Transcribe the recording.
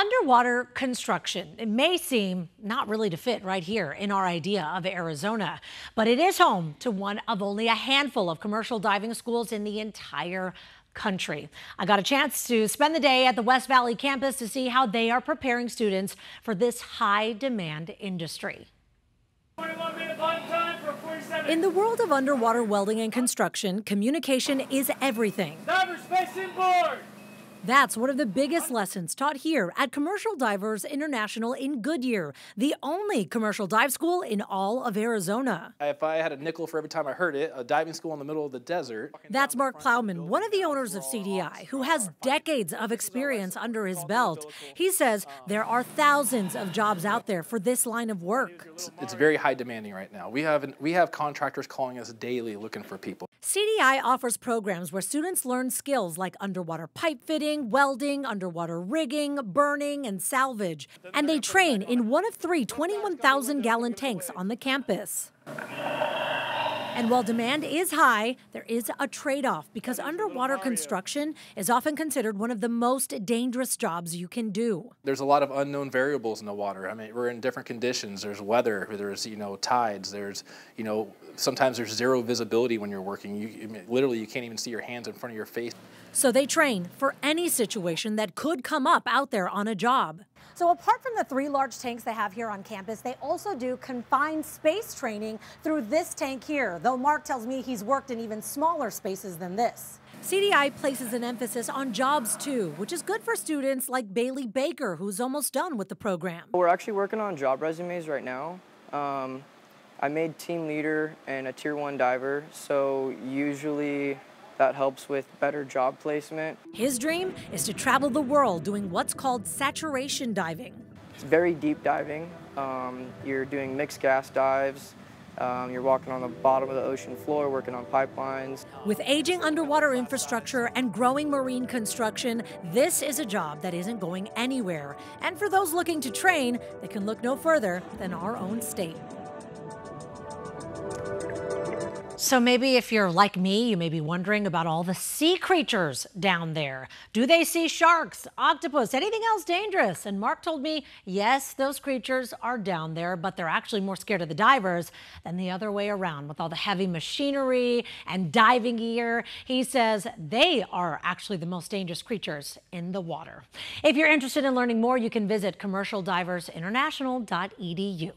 Underwater construction. It may seem not really to fit right here in our idea of Arizona, but it is home to one of only a handful of commercial diving schools in the entire country. I got a chance to spend the day at the West Valley campus to see how they are preparing students for this high demand industry. In the world of underwater welding and construction, communication is everything. That's one of the biggest lessons taught here at Commercial Divers International in Goodyear, the only commercial dive school in all of Arizona. If I had a nickel for every time I heard it, a diving school in the middle of the desert. That's Mark Plowman, one of the owners of CDI, who has decades of experience under his belt. He says there are thousands of jobs out there for this line of work. It's, it's very high demanding right now. We have we have contractors calling us daily looking for people. CDI offers programs where students learn skills like underwater pipe fitting, welding, underwater rigging, burning, and salvage. And they train in one of three 21,000 gallon tanks on the campus. And while demand is high, there is a trade off because underwater construction is often considered one of the most dangerous jobs you can do. There's a lot of unknown variables in the water. I mean, we're in different conditions. There's weather, there's, you know, tides, there's, you know, sometimes there's zero visibility when you're working. You I mean, literally you can't even see your hands in front of your face. So they train for any situation that could come up out there on a job. So apart from the three large tanks they have here on campus, they also do confined space training through this tank here, though Mark tells me he's worked in even smaller spaces than this. CDI places an emphasis on jobs too, which is good for students like Bailey Baker, who's almost done with the program. We're actually working on job resumes right now. Um, I made team leader and a tier one diver, so usually that helps with better job placement. His dream is to travel the world doing what's called saturation diving. It's very deep diving. Um, you're doing mixed gas dives. Um, you're walking on the bottom of the ocean floor, working on pipelines. With aging underwater infrastructure and growing marine construction, this is a job that isn't going anywhere. And for those looking to train, they can look no further than our own state. So maybe if you're like me, you may be wondering about all the sea creatures down there. Do they see sharks, octopus, anything else dangerous? And Mark told me, yes, those creatures are down there, but they're actually more scared of the divers than the other way around with all the heavy machinery and diving gear. He says they are actually the most dangerous creatures in the water. If you're interested in learning more, you can visit commercialdiversinternational.edu.